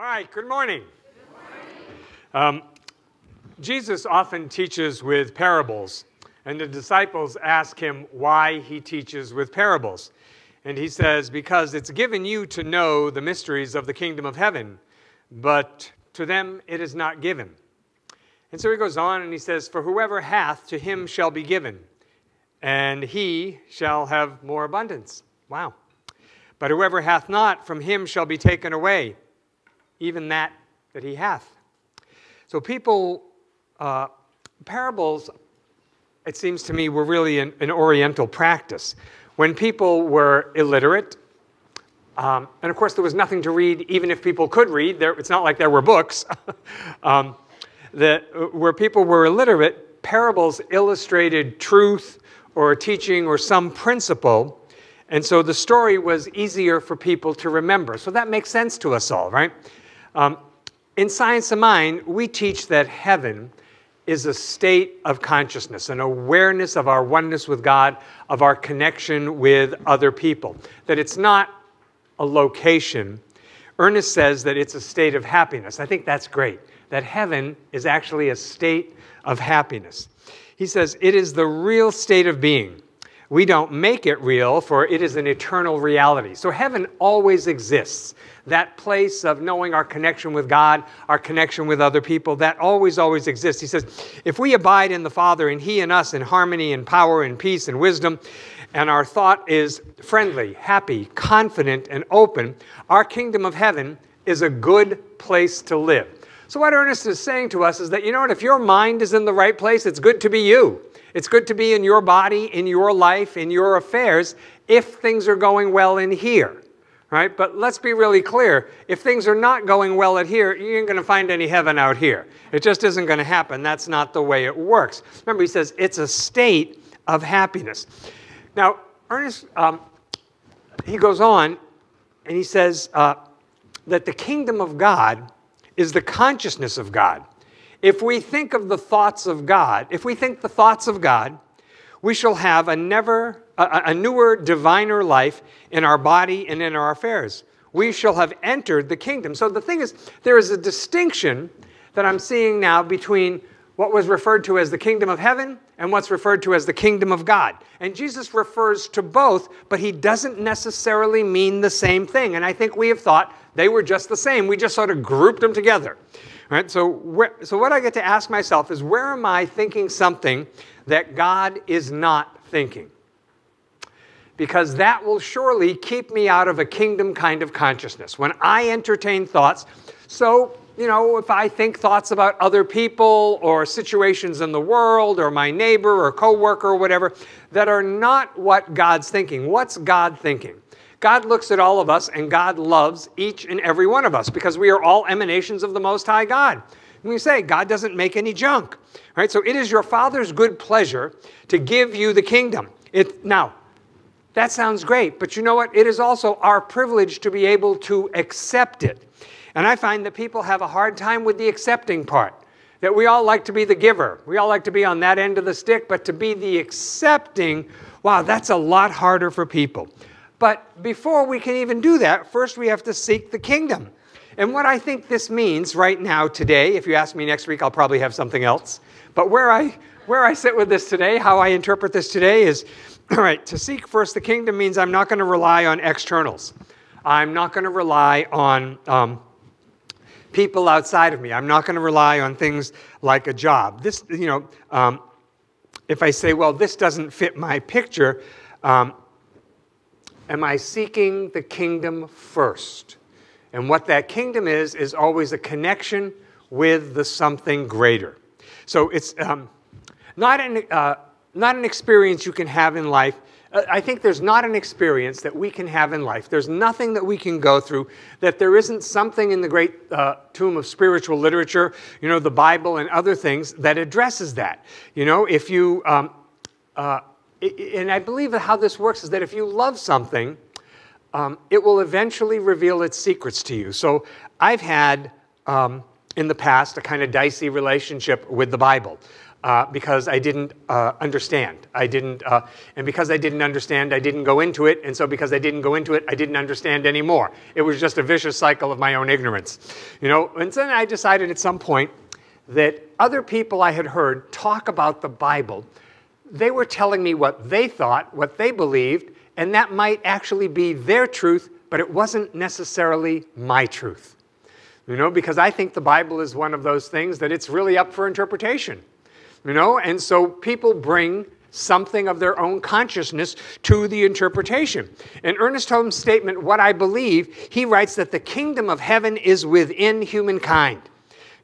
All right, good morning. Um, Jesus often teaches with parables, and the disciples ask him why he teaches with parables. And he says, Because it's given you to know the mysteries of the kingdom of heaven, but to them it is not given. And so he goes on and he says, For whoever hath, to him shall be given, and he shall have more abundance. Wow. But whoever hath not, from him shall be taken away even that that he hath. So people, uh, parables, it seems to me, were really an, an Oriental practice. When people were illiterate, um, and of course there was nothing to read, even if people could read, there, it's not like there were books, um, that, where people were illiterate, parables illustrated truth or teaching or some principle and so the story was easier for people to remember. So that makes sense to us all, right? Um, in Science of Mind, we teach that heaven is a state of consciousness, an awareness of our oneness with God, of our connection with other people. That it's not a location. Ernest says that it's a state of happiness. I think that's great, that heaven is actually a state of happiness. He says it is the real state of being. We don't make it real, for it is an eternal reality. So heaven always exists. That place of knowing our connection with God, our connection with other people, that always, always exists. He says, if we abide in the Father and He in us in harmony and power and peace and wisdom, and our thought is friendly, happy, confident, and open, our kingdom of heaven is a good place to live. So, what Ernest is saying to us is that, you know what, if your mind is in the right place, it's good to be you. It's good to be in your body, in your life, in your affairs, if things are going well in here. Right? But let's be really clear. If things are not going well at here, you ain't going to find any heaven out here. It just isn't going to happen. That's not the way it works. Remember, he says it's a state of happiness. Now, Ernest, um, he goes on and he says uh, that the kingdom of God is the consciousness of God. If we think of the thoughts of God, if we think the thoughts of God, we shall have a never a, a, newer diviner life in our body and in our affairs. We shall have entered the kingdom. So the thing is, there is a distinction that I'm seeing now between what was referred to as the kingdom of heaven and what's referred to as the kingdom of God. And Jesus refers to both, but he doesn't necessarily mean the same thing. And I think we have thought they were just the same. We just sort of grouped them together. Right? So, where, so what I get to ask myself is where am I thinking something that God is not thinking? Because that will surely keep me out of a kingdom kind of consciousness. When I entertain thoughts, so, you know, if I think thoughts about other people or situations in the world or my neighbor or coworker or whatever that are not what God's thinking, what's God thinking? God looks at all of us and God loves each and every one of us because we are all emanations of the Most High God. And we say, God doesn't make any junk. Right? So it is your Father's good pleasure to give you the kingdom. It, now, that sounds great, but you know what? It is also our privilege to be able to accept it. And I find that people have a hard time with the accepting part. That we all like to be the giver. We all like to be on that end of the stick, but to be the accepting, wow, that's a lot harder for people. But before we can even do that, first we have to seek the kingdom. And what I think this means right now, today, if you ask me next week, I'll probably have something else. But where I, where I sit with this today, how I interpret this today is all right, to seek first the kingdom means I'm not going to rely on externals. I'm not going to rely on um, people outside of me. I'm not going to rely on things like a job. This, you know, um, if I say, well, this doesn't fit my picture, um, am I seeking the kingdom first? And what that kingdom is, is always a connection with the something greater. So it's um, not, an, uh, not an experience you can have in life. Uh, I think there's not an experience that we can have in life. There's nothing that we can go through that there isn't something in the great uh, tomb of spiritual literature, you know, the Bible and other things that addresses that. You know, if you, um, uh, and I believe how this works is that if you love something, um, it will eventually reveal its secrets to you. So I've had um, in the past a kind of dicey relationship with the Bible. Uh, because I didn't uh, understand. I didn't, uh, and because I didn't understand, I didn't go into it. And so because I didn't go into it, I didn't understand anymore. It was just a vicious cycle of my own ignorance, you know. And then I decided at some point that other people I had heard talk about the Bible, they were telling me what they thought, what they believed, and that might actually be their truth, but it wasn't necessarily my truth. You know, because I think the Bible is one of those things that it's really up for interpretation. You know, and so people bring something of their own consciousness to the interpretation. In Ernest Holmes' statement, What I Believe, he writes that the kingdom of heaven is within humankind.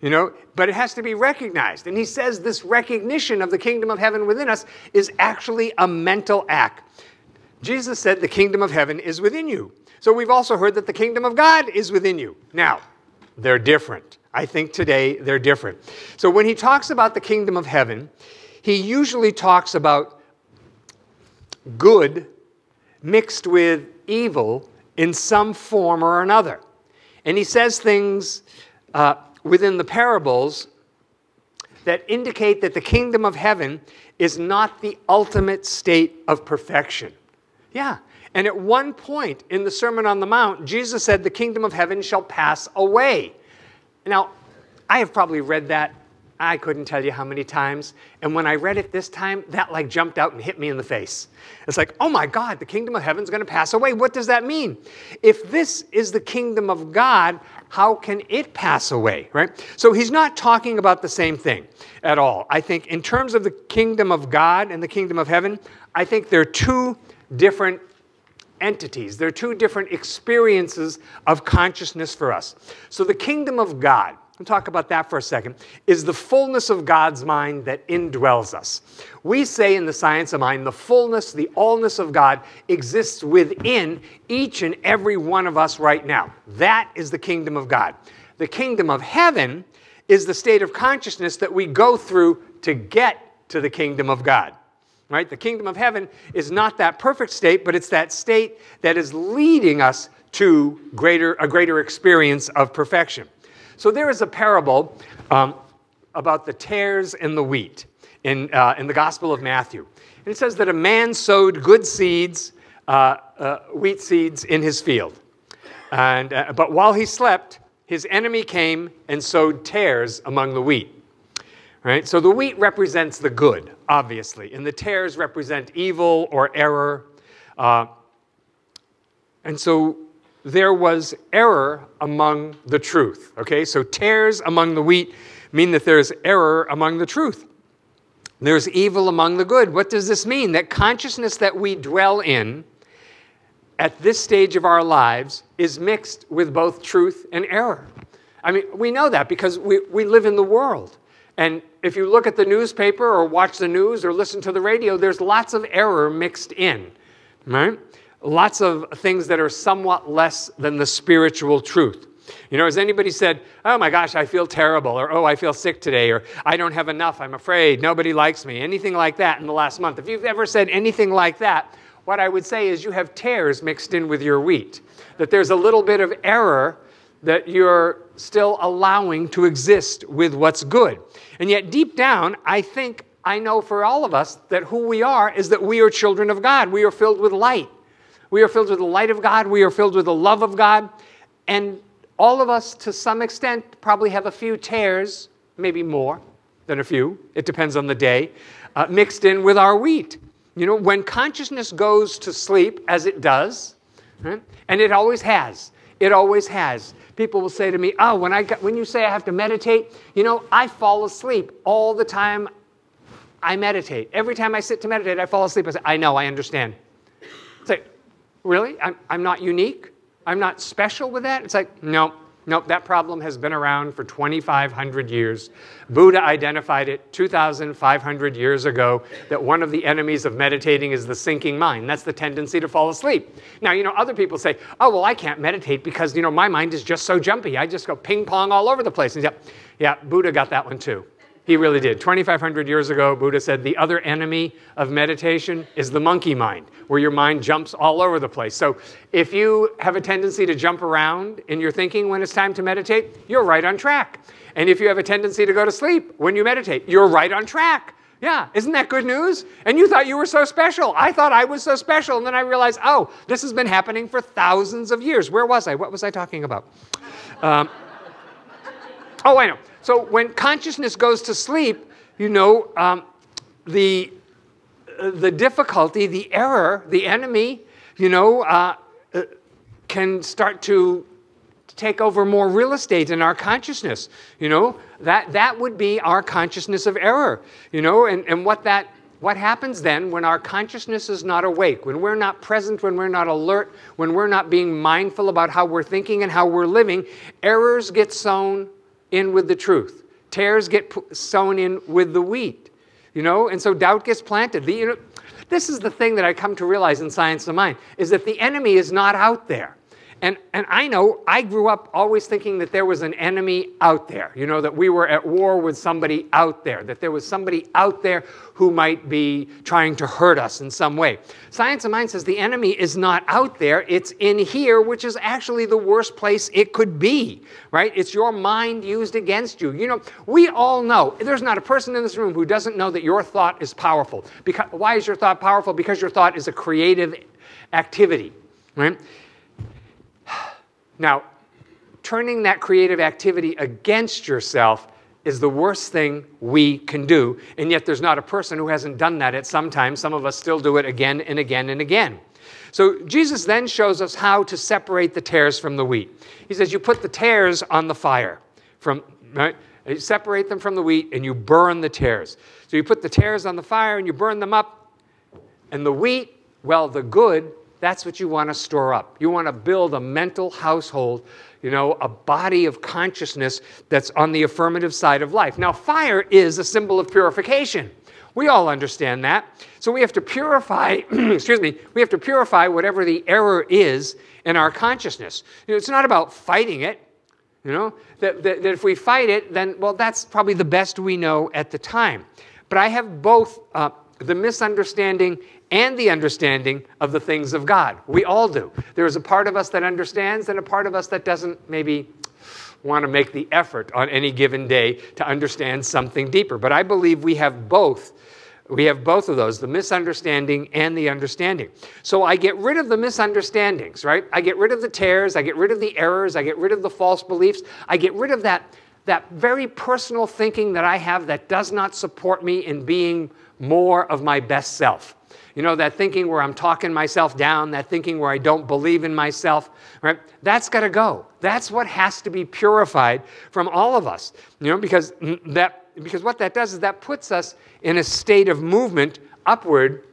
You know, but it has to be recognized. And he says this recognition of the kingdom of heaven within us is actually a mental act. Jesus said the kingdom of heaven is within you. So we've also heard that the kingdom of God is within you. Now, they're different. I think today they're different. So when he talks about the kingdom of heaven, he usually talks about good mixed with evil in some form or another. And he says things uh, within the parables that indicate that the kingdom of heaven is not the ultimate state of perfection. Yeah. And at one point in the Sermon on the Mount, Jesus said, The kingdom of heaven shall pass away. Now, I have probably read that, I couldn't tell you how many times. And when I read it this time, that like jumped out and hit me in the face. It's like, oh my God, the kingdom of heaven's going to pass away. What does that mean? If this is the kingdom of God, how can it pass away, right? So he's not talking about the same thing at all. I think in terms of the kingdom of God and the kingdom of heaven, I think they're two different entities. They're two different experiences of consciousness for us. So the kingdom of God, We'll talk about that for a second, is the fullness of God's mind that indwells us. We say in the science of mind, the fullness, the allness of God exists within each and every one of us right now. That is the kingdom of God. The kingdom of heaven is the state of consciousness that we go through to get to the kingdom of God. Right? The kingdom of heaven is not that perfect state, but it's that state that is leading us to greater, a greater experience of perfection. So there is a parable um, about the tares and the wheat in, uh, in the Gospel of Matthew. And it says that a man sowed good seeds, uh, uh, wheat seeds, in his field. And, uh, but while he slept, his enemy came and sowed tares among the wheat. Right? So the wheat represents the good, obviously, and the tares represent evil or error. Uh, and so there was error among the truth. Okay, so tares among the wheat mean that there's error among the truth. There's evil among the good. What does this mean? That consciousness that we dwell in at this stage of our lives is mixed with both truth and error. I mean, we know that because we, we live in the world. And if you look at the newspaper or watch the news or listen to the radio, there's lots of error mixed in, right? lots of things that are somewhat less than the spiritual truth. You know, has anybody said, oh my gosh, I feel terrible, or oh, I feel sick today, or I don't have enough, I'm afraid, nobody likes me, anything like that in the last month? If you've ever said anything like that, what I would say is you have tares mixed in with your wheat, that there's a little bit of error that you're still allowing to exist with what's good. And yet, deep down, I think I know for all of us that who we are is that we are children of God. We are filled with light. We are filled with the light of God. We are filled with the love of God. And all of us, to some extent, probably have a few tares, maybe more than a few, it depends on the day, uh, mixed in with our wheat. You know, when consciousness goes to sleep, as it does, right? and it always has, it always has. People will say to me, "Oh, when I when you say I have to meditate, you know, I fall asleep all the time. I meditate. Every time I sit to meditate, I fall asleep." I say, "I know, I understand." Say, really? I'm, I'm not unique? I'm not special with that? It's like, no, no, that problem has been around for 2,500 years. Buddha identified it 2,500 years ago that one of the enemies of meditating is the sinking mind. That's the tendency to fall asleep. Now, you know, other people say, oh, well, I can't meditate because, you know, my mind is just so jumpy. I just go ping pong all over the place. And yeah, yeah, Buddha got that one too. He really did. 2,500 years ago, Buddha said the other enemy of meditation is the monkey mind, where your mind jumps all over the place. So if you have a tendency to jump around in your thinking when it's time to meditate, you're right on track. And if you have a tendency to go to sleep when you meditate, you're right on track. Yeah, isn't that good news? And you thought you were so special. I thought I was so special. And then I realized, oh, this has been happening for thousands of years. Where was I? What was I talking about? Um, oh, I know. So when consciousness goes to sleep, you know, um, the, uh, the difficulty, the error, the enemy, you know, uh, uh, can start to take over more real estate in our consciousness. You know, that, that would be our consciousness of error. You know, and, and what that what happens then when our consciousness is not awake, when we're not present, when we're not alert, when we're not being mindful about how we're thinking and how we're living, errors get sown in with the truth. Tares get sown in with the wheat. You know, and so doubt gets planted. The, you know, this is the thing that I come to realize in Science of Mind is that the enemy is not out there. And, and I know I grew up always thinking that there was an enemy out there, you know, that we were at war with somebody out there, that there was somebody out there who might be trying to hurt us in some way. Science of Mind says the enemy is not out there, it's in here, which is actually the worst place it could be, right? It's your mind used against you. You know, we all know, there's not a person in this room who doesn't know that your thought is powerful. Because, why is your thought powerful? Because your thought is a creative activity, right? Now, turning that creative activity against yourself is the worst thing we can do. And yet, there's not a person who hasn't done that at some time. Some of us still do it again and again and again. So, Jesus then shows us how to separate the tares from the wheat. He says, You put the tares on the fire. From, right? You separate them from the wheat and you burn the tares. So, you put the tares on the fire and you burn them up. And the wheat, well, the good, that's what you want to store up. You want to build a mental household, you know, a body of consciousness that's on the affirmative side of life. Now, fire is a symbol of purification. We all understand that. So we have to purify, excuse me, we have to purify whatever the error is in our consciousness. You know, it's not about fighting it. You know, that, that, that, if we fight it, then, well, that's probably the best we know at the time. But I have both uh, the misunderstanding and the understanding of the things of God. We all do. There is a part of us that understands and a part of us that doesn't maybe want to make the effort on any given day to understand something deeper. But I believe we have both. We have both of those, the misunderstanding and the understanding. So I get rid of the misunderstandings, right? I get rid of the tares, I get rid of the errors, I get rid of the false beliefs, I get rid of that, that very personal thinking that I have that does not support me in being more of my best self. You know, that thinking where I'm talking myself down, that thinking where I don't believe in myself, right? That's got to go. That's what has to be purified from all of us. You know, because that because what that does is that puts us in a state of movement upward,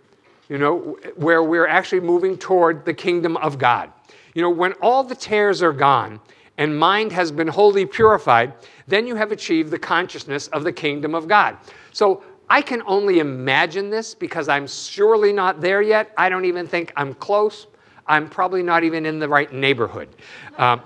you know, where we're actually moving toward the kingdom of God. You know, when all the tares are gone and mind has been wholly purified, then you have achieved the consciousness of the kingdom of God. So I can only imagine this because I'm surely not there yet. I don't even think I'm close. I'm probably not even in the right neighborhood. Uh,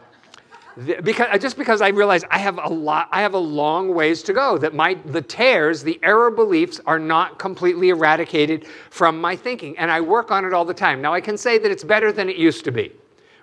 because just because I realize I have a lot, I have a long ways to go. That my the tares, the error beliefs, are not completely eradicated from my thinking, and I work on it all the time. Now I can say that it's better than it used to be,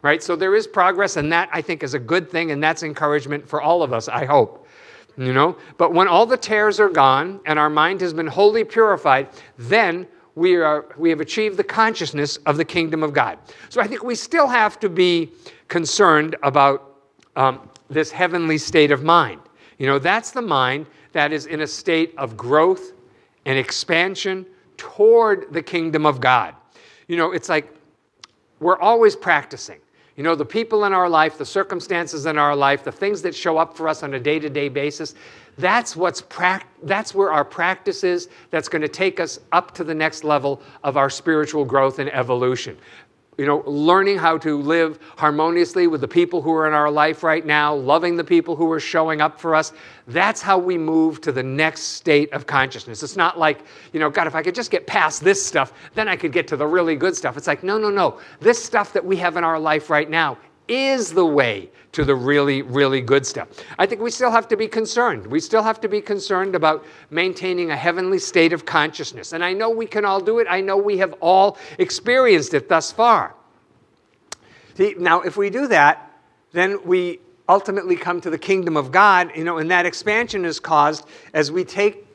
right? So there is progress, and that I think is a good thing, and that's encouragement for all of us. I hope. You know? But when all the tares are gone and our mind has been wholly purified, then we, are, we have achieved the consciousness of the kingdom of God. So I think we still have to be concerned about um, this heavenly state of mind. You know, that's the mind that is in a state of growth and expansion toward the kingdom of God. You know, it's like we're always practicing. You know, the people in our life, the circumstances in our life, the things that show up for us on a day to day basis, that's, what's prac- that's where our practice is that's going to take us up to the next level of our spiritual growth and evolution you know, learning how to live harmoniously with the people who are in our life right now, loving the people who are showing up for us. That's how we move to the next state of consciousness. It's not like, you know, God, if I could just get past this stuff, then I could get to the really good stuff. It's like, no, no, no. This stuff that we have in our life right now is the way to the really, really good stuff. I think we still have to be concerned. We still have to be concerned about maintaining a heavenly state of consciousness. And I know we can all do it. I know we have all experienced it thus far. See, now, if we do that, then we ultimately come to the kingdom of God, you know, and that expansion is caused as we take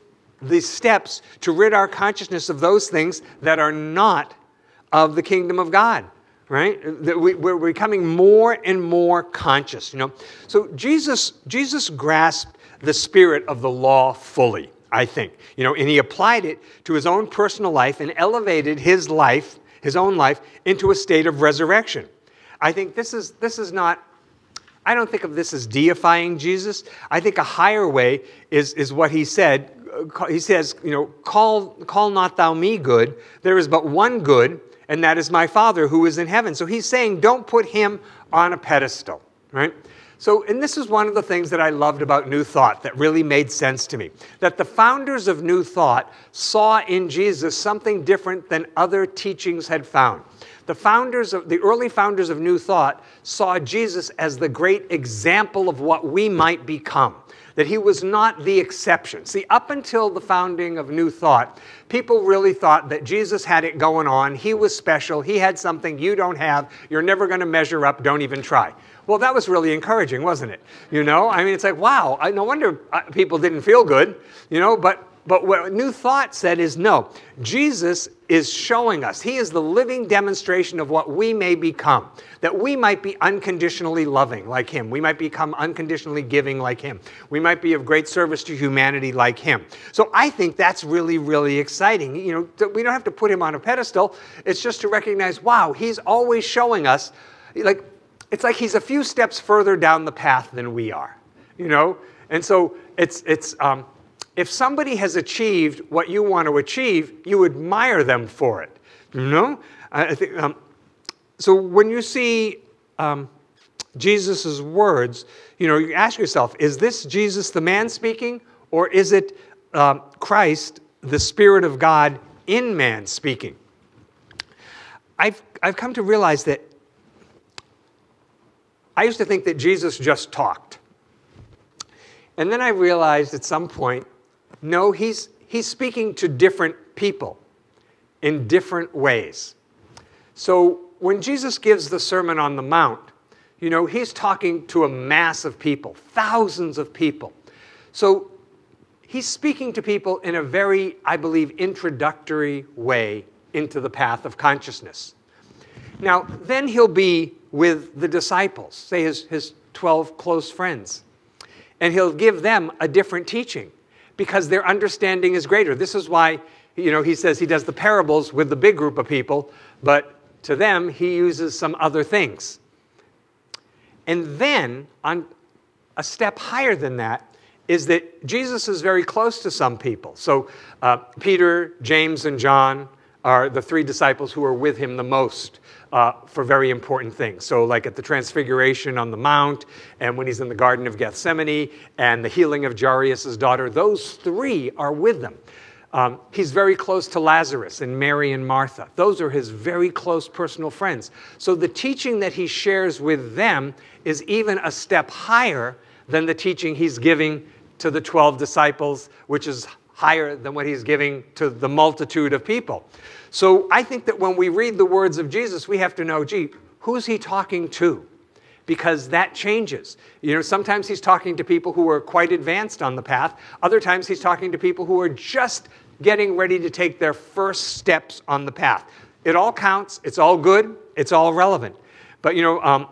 the steps to rid our consciousness of those things that are not of the kingdom of God right we're becoming more and more conscious you know so jesus jesus grasped the spirit of the law fully i think you know and he applied it to his own personal life and elevated his life his own life into a state of resurrection i think this is this is not I don't think of this as deifying Jesus. I think a higher way is, is what he said. He says, you know, call, call not thou me good. There is but one good, and that is my Father who is in heaven. So he's saying, don't put him on a pedestal, right? So, and this is one of the things that I loved about New Thought that really made sense to me. That the founders of New Thought saw in Jesus something different than other teachings had found. The founders of the early founders of New Thought saw Jesus as the great example of what we might become. That he was not the exception. See, up until the founding of New Thought, people really thought that Jesus had it going on. He was special. He had something you don't have. You're never going to measure up. Don't even try. Well, that was really encouraging, wasn't it? You know, I mean, it's like, wow, I, no wonder uh, people didn't feel good, you know, but but what New Thought said is no, Jesus is showing us. He is the living demonstration of what we may become. That we might be unconditionally loving like Him. We might become unconditionally giving like Him. We might be of great service to humanity like Him. So I think that's really, really exciting. You know, we don't have to put Him on a pedestal. It's just to recognize, wow, He's always showing us, like, it's like He's a few steps further down the path than we are. You know? And so it's, it's, um, if somebody has achieved what you want to achieve, you admire them for it. You know? I think, um, so when you see um, Jesus' words, you know, you ask yourself, is this Jesus the man speaking, or is it um, Christ, the Spirit of God in man speaking? I've, I've come to realize that I used to think that Jesus just talked. And then I realized at some point no, he's, he's speaking to different people in different ways. So when Jesus gives the Sermon on the Mount, you know, he's talking to a mass of people, thousands of people. So he's speaking to people in a very, I believe, introductory way into the path of consciousness. Now, then he'll be with the disciples, say his, his 12 close friends, and he'll give them a different teaching because their understanding is greater. This is why, you know, he says he does the parables with the big group of people, but to them, he uses some other things. And then, on a step higher than that, is that Jesus is very close to some people. So, uh, Peter, James, and John are the three disciples who are with him the most uh, for very important things. So, like at the Transfiguration on the Mount, and when he's in the Garden of Gethsemane, and the healing of Jairus' daughter, those three are with them. Um, he's very close to Lazarus and Mary and Martha. Those are his very close personal friends. So, the teaching that he shares with them is even a step higher than the teaching he's giving to the 12 disciples, which is higher than what he's giving to the multitude of people. So I think that when we read the words of Jesus, we have to know, gee, who's he talking to? Because that changes. You know, sometimes he's talking to people who are quite advanced on the path. Other times he's talking to people who are just getting ready to take their first steps on the path. It all counts. It's all good. It's all relevant. But you know, um,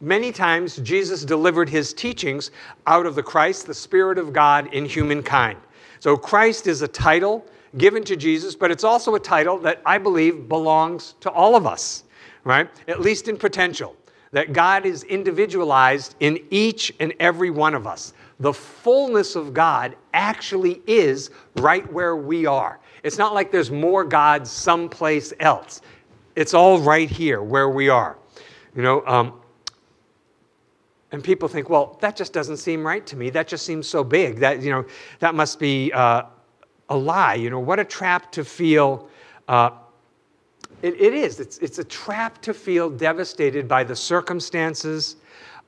many times Jesus delivered his teachings out of the Christ, the Spirit of God in humankind. So Christ is a title given to Jesus, but it's also a title that I believe belongs to all of us, right? At least in potential. That God is individualized in each and every one of us. The fullness of God actually is right where we are. It's not like there's more God someplace else. It's all right here where we are. You know, um, and people think, well, that just doesn't seem right to me. That just seems so big. That, you know, that must be uh, a lie. You know, what a trap to feel. Uh, it, it is. It's, it's a trap to feel devastated by the circumstances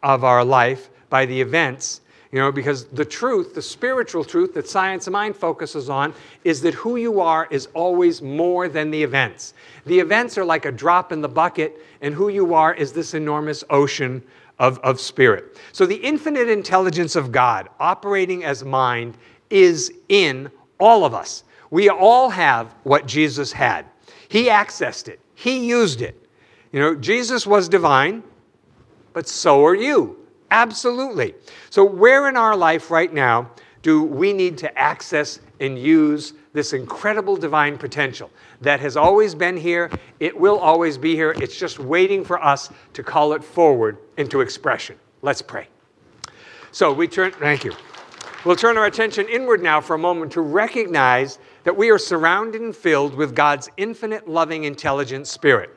of our life, by the events, you know, because the truth, the spiritual truth that science and mind focuses on, is that who you are is always more than the events. The events are like a drop in the bucket, and who you are is this enormous ocean of, of spirit. So the infinite intelligence of God operating as mind is in All of us. We all have what Jesus had. He accessed it, He used it. You know, Jesus was divine, but so are you. Absolutely. So, where in our life right now do we need to access and use this incredible divine potential that has always been here? It will always be here. It's just waiting for us to call it forward into expression. Let's pray. So, we turn, thank you. We'll turn our attention inward now for a moment to recognize that we are surrounded and filled with God's infinite, loving, intelligent spirit.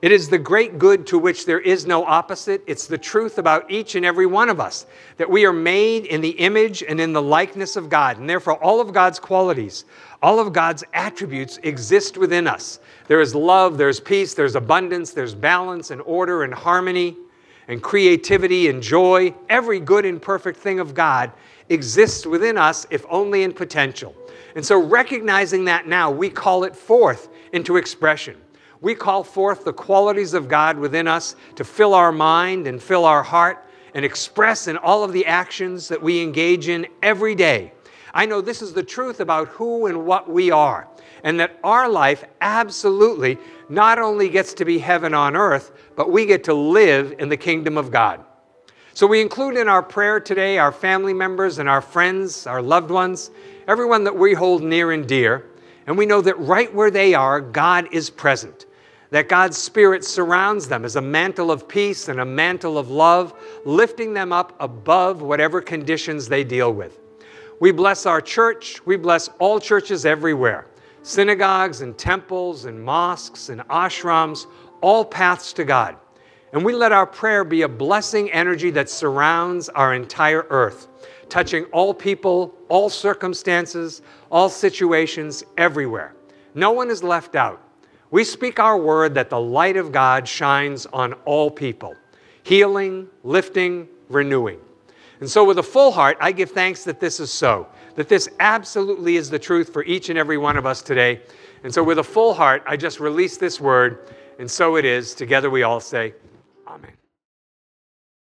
It is the great good to which there is no opposite. It's the truth about each and every one of us that we are made in the image and in the likeness of God. And therefore, all of God's qualities, all of God's attributes exist within us. There is love, there's peace, there's abundance, there's balance and order and harmony and creativity and joy. Every good and perfect thing of God exists within us, if only in potential. And so, recognizing that now, we call it forth into expression. We call forth the qualities of God within us to fill our mind and fill our heart and express in all of the actions that we engage in every day. I know this is the truth about who and what we are, and that our life absolutely not only gets to be heaven on earth, but we get to live in the kingdom of God. So we include in our prayer today our family members and our friends, our loved ones, everyone that we hold near and dear. And we know that right where they are, God is present. That God's Spirit surrounds them as a mantle of peace and a mantle of love, lifting them up above whatever conditions they deal with. We bless our church. We bless all churches everywhere synagogues and temples and mosques and ashrams, all paths to God. And we let our prayer be a blessing energy that surrounds our entire earth, touching all people, all circumstances, all situations, everywhere. No one is left out. We speak our word that the light of God shines on all people, healing, lifting, renewing. And so, with a full heart, I give thanks that this is so, that this absolutely is the truth for each and every one of us today. And so, with a full heart, I just release this word, and so it is. Together we all say.